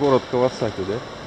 город Кавасаки, да?